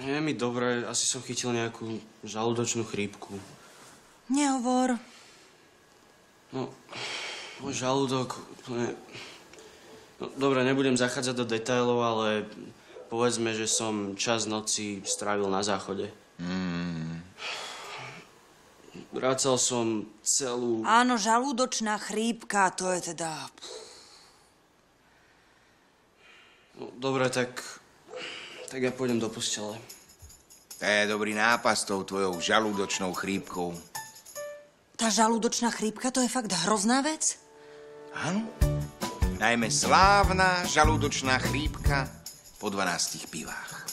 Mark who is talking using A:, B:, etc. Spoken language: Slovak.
A: mi dobre, asi som chytil nejakú žalúdočnú chrípku.
B: Nehovor.
A: No, môj žalúdok... úplne- No, dobre, nebudem zachádzať do detailov, ale povedzme, že som čas noci strávil na záchode. Vrácal som celú...
B: Áno, žalúdočná chrípka, to je teda...
A: No, dobre, tak tak ja pôjdem do postele.
C: To je dobrý nápas s tou tvojou žalúdočnou chrípkou.
B: Tá žalúdočná chrípka, to je fakt hrozná vec?
C: Áno. Najmä slávna žalúdočná chrípka po 12 pivách.